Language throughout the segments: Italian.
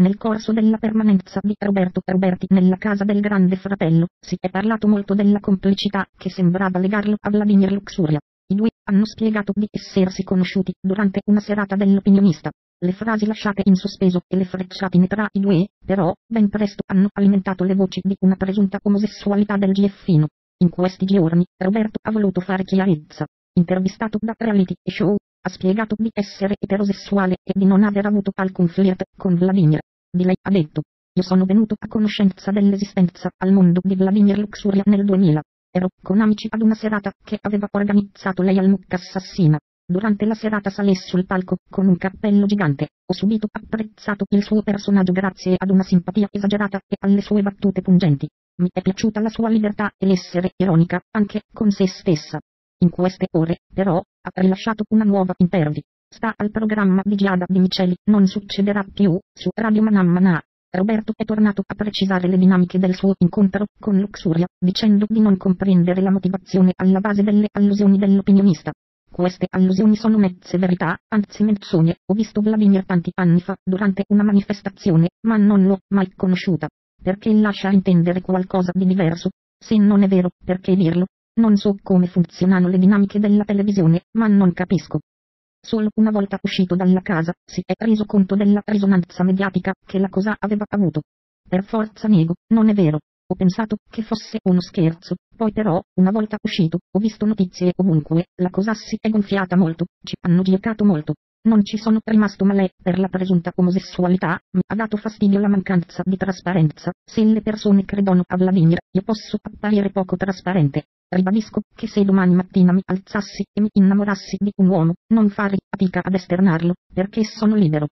Nel corso della permanenza di Roberto Roberti nella casa del grande fratello, si è parlato molto della complicità che sembrava legarlo a Vladimir Luxuria. I due hanno spiegato di essersi conosciuti durante una serata dell'opinionista. Le frasi lasciate in sospeso e le frecciatine tra i due, però, ben presto hanno alimentato le voci di una presunta omosessualità del GFino. In questi giorni, Roberto ha voluto fare chiarezza. Intervistato da reality show, ha spiegato di essere eterosessuale e di non aver avuto alcun flirt con Vladimir. Di lei ha detto, io sono venuto a conoscenza dell'esistenza al mondo di Vladimir Luxuria nel 2000. Ero con amici ad una serata che aveva organizzato lei al Mucca Assassina. Durante la serata salì sul palco con un cappello gigante. Ho subito apprezzato il suo personaggio grazie ad una simpatia esagerata e alle sue battute pungenti. Mi è piaciuta la sua libertà e l'essere ironica, anche con se stessa. In queste ore, però, ha rilasciato una nuova intervista. Sta al programma di Giada Di Miceli, non succederà più, su Radio Manamana. Roberto è tornato a precisare le dinamiche del suo incontro con Luxuria, dicendo di non comprendere la motivazione alla base delle allusioni dell'opinionista. Queste allusioni sono mezze verità, anzi menzogne. Ho visto Vladimir tanti anni fa durante una manifestazione, ma non l'ho mai conosciuta. Perché lascia intendere qualcosa di diverso? Se non è vero, perché dirlo? Non so come funzionano le dinamiche della televisione, ma non capisco. Solo una volta uscito dalla casa, si è reso conto della risonanza mediatica che la cosa aveva avuto. Per forza nego, non è vero. Ho pensato che fosse uno scherzo, poi però, una volta uscito, ho visto notizie ovunque, la cosa si è gonfiata molto, ci hanno giocato molto. Non ci sono rimasto male per la presunta omosessualità, mi ha dato fastidio la mancanza di trasparenza, se le persone credono a Vladimir, io posso apparire poco trasparente. Ribadisco che se domani mattina mi alzassi e mi innamorassi di un uomo, non farei fatica ad esternarlo, perché sono libero.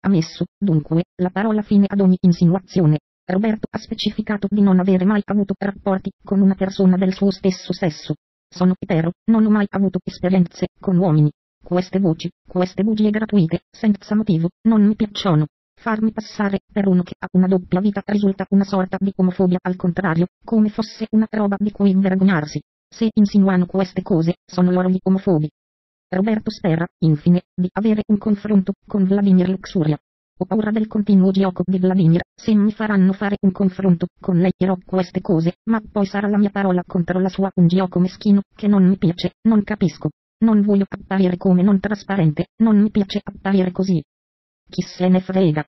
Ha messo, dunque, la parola fine ad ogni insinuazione. Roberto ha specificato di non avere mai avuto rapporti con una persona del suo stesso sesso. Sono etero, non ho mai avuto esperienze con uomini. Queste voci, queste bugie gratuite, senza motivo, non mi piacciono. Farmi passare per uno che ha una doppia vita risulta una sorta di omofobia al contrario, come fosse una roba di cui vergognarsi. Se insinuano queste cose, sono loro gli omofobi. Roberto spera, infine, di avere un confronto con Vladimir Luxuria. Ho paura del continuo gioco di Vladimir, se mi faranno fare un confronto con lei dirò queste cose, ma poi sarà la mia parola contro la sua un gioco meschino, che non mi piace, non capisco. Non voglio apparire come non trasparente, non mi piace apparire così. Chi se ne frega.